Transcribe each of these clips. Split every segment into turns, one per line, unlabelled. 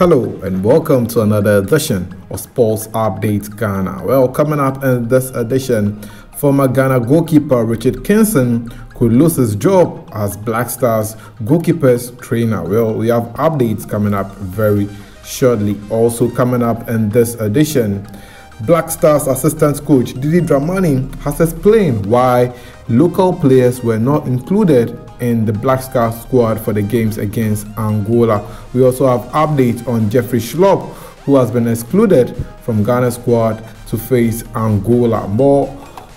Hello and welcome to another edition of Sports Update Ghana. Well, coming up in this edition, former Ghana goalkeeper Richard Kingson could lose his job as Black Stars goalkeepers trainer. Well, we have updates coming up very shortly. Also coming up in this edition, Black Stars assistant coach Didi Dramani has explained why local players were not included in the Black Stars squad for the games against Angola. We also have updates on Jeffrey Schlupp, who has been excluded from Ghana squad to face Angola. More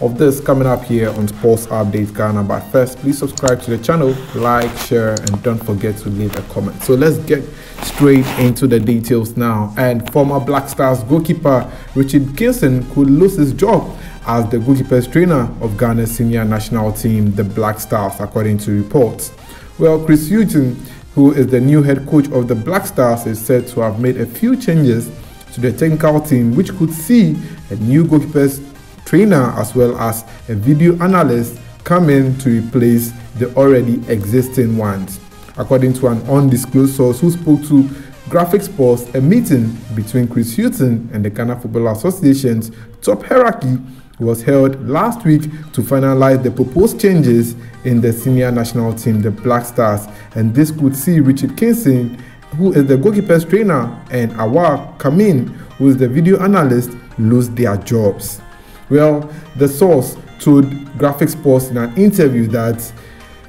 of this coming up here on Sports Update Ghana. But first, please subscribe to the channel, like, share, and don't forget to leave a comment. So let's get straight into the details now. And former Black Stars goalkeeper Richard Kingson could lose his job as the goalkeepers trainer of Ghana's senior national team, the Black Stars, according to reports. Well, Chris Hughton, who is the new head coach of the Black Stars, is said to have made a few changes to the technical team, which could see a new goalkeepers trainer as well as a video analyst come in to replace the already existing ones. According to an undisclosed source who spoke to Graphic Sports, a meeting between Chris Hughton and the Ghana Football Association's top hierarchy was held last week to finalize the proposed changes in the senior national team, the Black Stars, and this could see Richard Kingson, who is the goalkeepers trainer, and Awar Kamin, who is the video analyst, lose their jobs. Well, the source told Graphic Sports in an interview that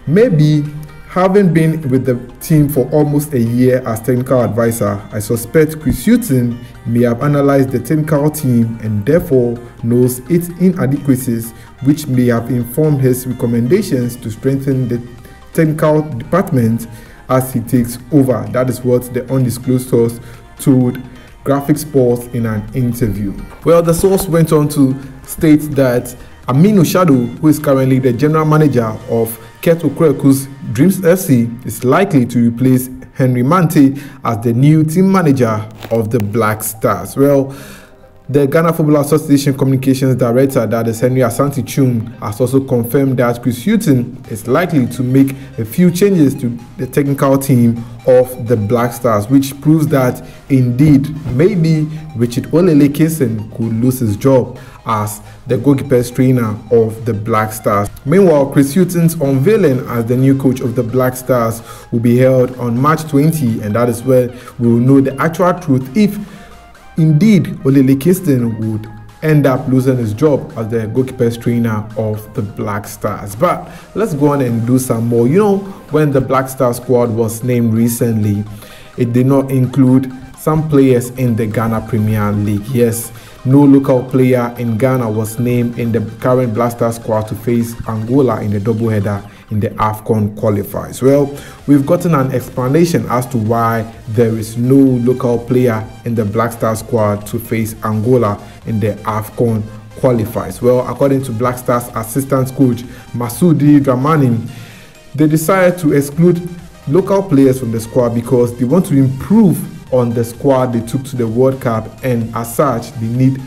maybe having been with the team for almost a year as technical advisor, I suspect Chris Hughton may have analyzed the technical team and therefore knows its inadequacies, which may have informed his recommendations to strengthen the technical department as he takes over. That is what the undisclosed source told Graphic Sports in an interview. Well, the source went on to state that Aminu Shadu, who is currently the general manager of Kurt Okraku's Dreams FC, is likely to replace Henry Mante as the new team manager of the Black Stars. Well, the Ghana Football Association Communications Director, that is Henry Asante Twum, has also confirmed that Chris Hughton is likely to make a few changes to the technical team of the Black Stars, which proves that indeed maybe Richard Olele Kingson could lose his job as the goalkeepers trainer of the Black Stars. Meanwhile, Chris Hughton's unveiling as the new coach of the Black Stars will be held on March 20, and that is where we will know the actual truth if Indeed, Olele Kingson would end up losing his job as the goalkeepers trainer of the Black Stars. But let's go on and do some more. You know, when the Black Star squad was named recently, it did not include some players in the Ghana Premier League. Yes, no local player in Ghana was named in the current Black Star squad to face Angola in the doubleheader in the AFCON qualifiers? Well, we've gotten an explanation as to why there is no local player in the Black Star squad to face Angola in the AFCON qualifiers. Well, according to Black Stars assistant coach Masudi Dramani, they decided to exclude local players from the squad because they want to improve on the squad they took to the World Cup and as such they need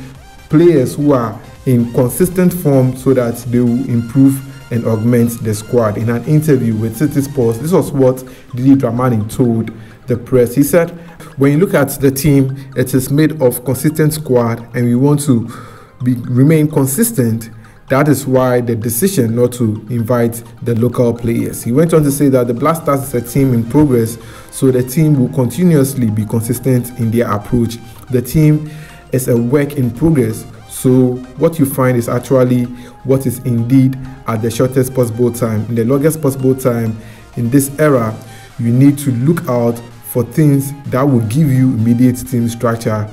players who are in consistent form so that they will improve and augment the squad. In an interview with Citi Sports, this was what Didi Dramani told the press. He said, when you look at the team, it is made of consistent squad and we want to be, remain consistent. That is why the decision not to invite the local players. He went on to say that the Black Stars is a team in progress, so the team will continuously be consistent in their approach. The team is a work in progress, so what you find is actually what is indeed at the shortest possible time. In the longest possible time in this era, you need to look out for things that will give you immediate team structure.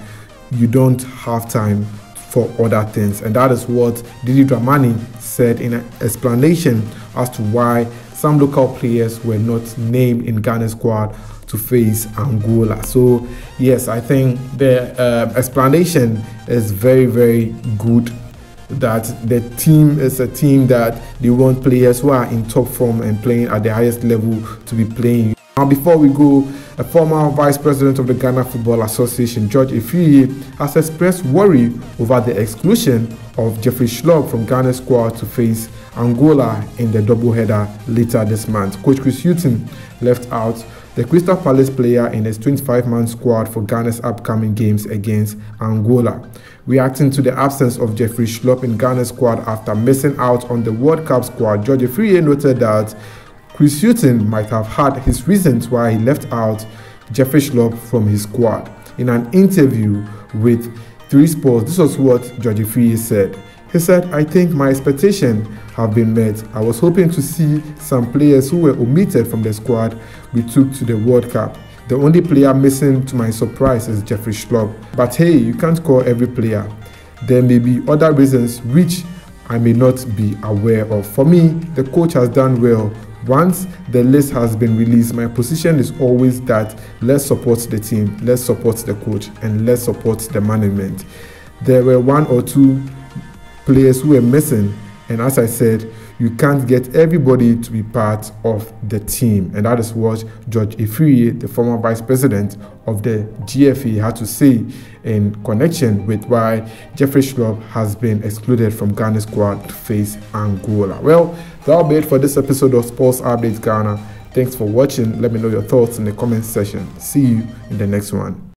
You don't have time for other things. And that is what Didi Dramani said in an explanation as to why some local players were not named in Ghana squad to face Angola. So, yes, I think the uh, explanation is very, very good. That the team is a team that they want players who are in top form and playing at the highest level to be playing. Now, before we go, a former vice president of the Ghana Football Association, George Afriyie, has expressed worry over the exclusion of Jeffrey Schlupp from Ghana squad to face Angola in the doubleheader later this month. Coach Chris Hughton left out the Crystal Palace player in his 25-man squad for Ghana's upcoming games against Angola. Reacting to the absence of Jeffrey Schlupp in Ghana's squad after missing out on the World Cup squad, George Afriyie noted that Chris Hughton might have had his reasons why he left out Jeffrey Schlupp from his squad. In an interview with 3 Sports, this was what George Afriyie said. He said, I think my expectations have been met. I was hoping to see some players who were omitted from the squad we took to the World Cup. The only player missing to my surprise is Jeffrey Schlupp. But hey, you can't call every player. There may be other reasons which I may not be aware of. For me, the coach has done well once the list has been released, my position is always that let's support the team, let's support the coach, and let's support the management. There were one or two players who were missing, and as I said, you can't get everybody to be part of the team. And that is what George Afriyie, the former vice president of the GFA, had to say in connection with why Jeffrey Schlupp has been excluded from Ghana's squad to face Angola. Well, that'll be it for this episode of Sports Updates Ghana. Thanks for watching. Let me know your thoughts in the comment section. See you in the next one.